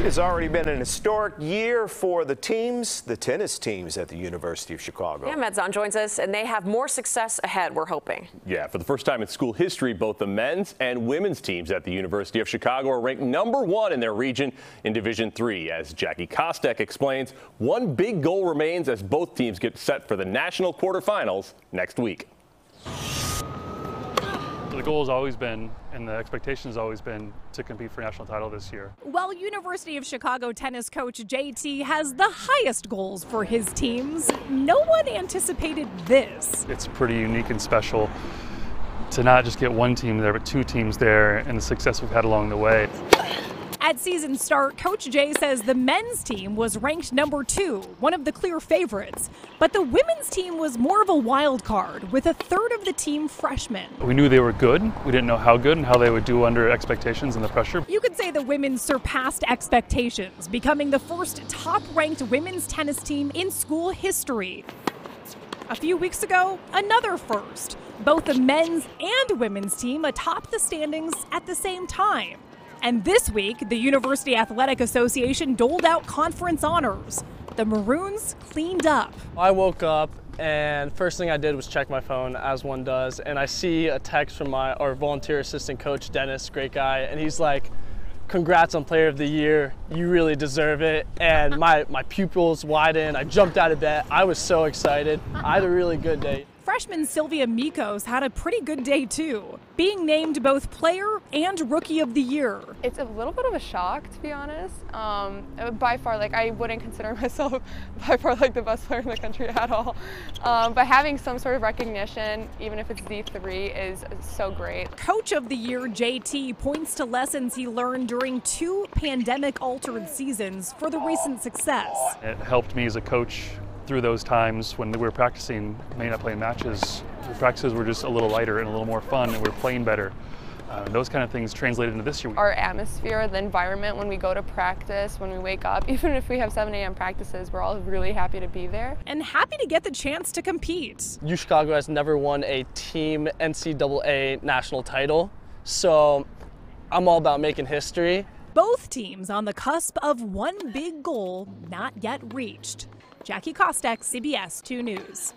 It has already been an historic year for the teams, the tennis teams at the University of Chicago. Yeah, Medzon joins us, and they have more success ahead, we're hoping. Yeah, for the first time in school history, both the men's and women's teams at the University of Chicago are ranked number one in their region in Division Three. As Jackie Kostek explains, one big goal remains as both teams get set for the national quarterfinals next week. The goal has always been, and the expectation has always been, to compete for national title this year. Well, University of Chicago tennis coach Jay Tee has the highest goals for his teams. No one anticipated this. It's pretty unique and special to not just get one team there, but two teams there, and the success we've had along the way. At season start, Coach Jay says the men's team was ranked number two, one of the clear favorites. But the women's team was more of a wild card, with a third of the team freshmen. We knew they were good. We didn't know how good and how they would do under expectations and the pressure. You could say the women surpassed expectations, becoming the first top ranked women's tennis team in school history. A few weeks ago, another first. Both the men's and women's team atop the standings at the same time. And this week, the University Athletic Association doled out conference honors. The Maroons cleaned up. I woke up and first thing I did was check my phone as one does and I see a text from my our volunteer assistant coach Dennis, great guy, and he's like congrats on player of the year. You really deserve it. And my, my pupils widened. I jumped out of bed. I was so excited. I had a really good day. Freshman Sylvia Mikos had a pretty good day too, being named both player and rookie of the year. It's a little bit of a shock, to be honest. Um, by far, like I wouldn't consider myself by far like the best player in the country at all. Um, but having some sort of recognition, even if it's D3, is so great. Coach of the year Jay Tee points to lessons he learned during two pandemic-altered seasons for the recent success. It helped me as a coach through those times when we were practicing, maybe not playing matches, the practices were just a little lighter and a little more fun and we are playing better. Uh, those kind of things translated into this year. Our atmosphere, the environment when we go to practice, when we wake up, even if we have 7 a.m. practices, we're all really happy to be there. And happy to get the chance to compete. U Chicago has never won a team NCAA national title, so I'm all about making history. Both teams on the cusp of one big goal not yet reached. Jackie Kostek, CBS 2 News.